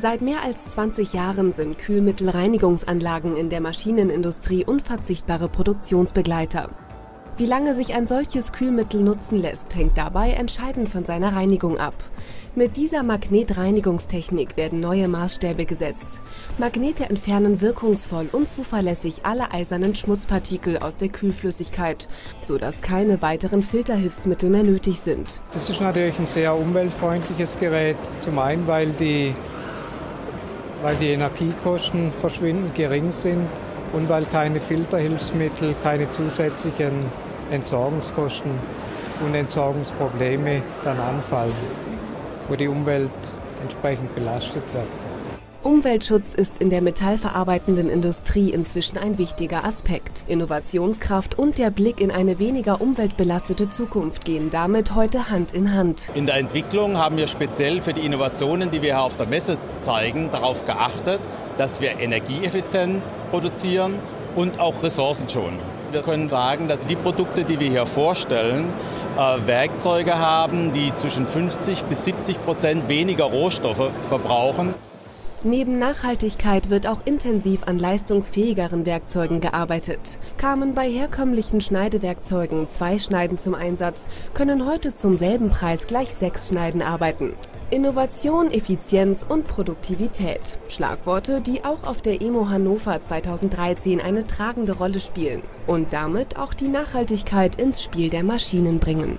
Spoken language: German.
Seit mehr als 20 Jahren sind Kühlmittelreinigungsanlagen in der Maschinenindustrie unverzichtbare Produktionsbegleiter. Wie lange sich ein solches Kühlmittel nutzen lässt, hängt dabei entscheidend von seiner Reinigung ab. Mit dieser Magnetreinigungstechnik werden neue Maßstäbe gesetzt. Magnete entfernen wirkungsvoll und zuverlässig alle eisernen Schmutzpartikel aus der Kühlflüssigkeit, sodass keine weiteren Filterhilfsmittel mehr nötig sind. Das ist natürlich ein sehr umweltfreundliches Gerät. Zum einen, weil die weil die Energiekosten verschwindend gering sind und weil keine Filterhilfsmittel, keine zusätzlichen Entsorgungskosten und Entsorgungsprobleme dann anfallen, wo die Umwelt entsprechend belastet wird. Umweltschutz ist in der metallverarbeitenden Industrie inzwischen ein wichtiger Aspekt. Innovationskraft und der Blick in eine weniger umweltbelastete Zukunft gehen damit heute Hand in Hand. In der Entwicklung haben wir speziell für die Innovationen, die wir hier auf der Messe zeigen, darauf geachtet, dass wir energieeffizient produzieren und auch Ressourcen schonen. Wir können sagen, dass die Produkte, die wir hier vorstellen, äh, Werkzeuge haben, die zwischen 50 bis 70 Prozent weniger Rohstoffe verbrauchen. Neben Nachhaltigkeit wird auch intensiv an leistungsfähigeren Werkzeugen gearbeitet. Kamen bei herkömmlichen Schneidewerkzeugen zwei Schneiden zum Einsatz, können heute zum selben Preis gleich sechs Schneiden arbeiten. Innovation, Effizienz und Produktivität. Schlagworte, die auch auf der EMO Hannover 2013 eine tragende Rolle spielen und damit auch die Nachhaltigkeit ins Spiel der Maschinen bringen.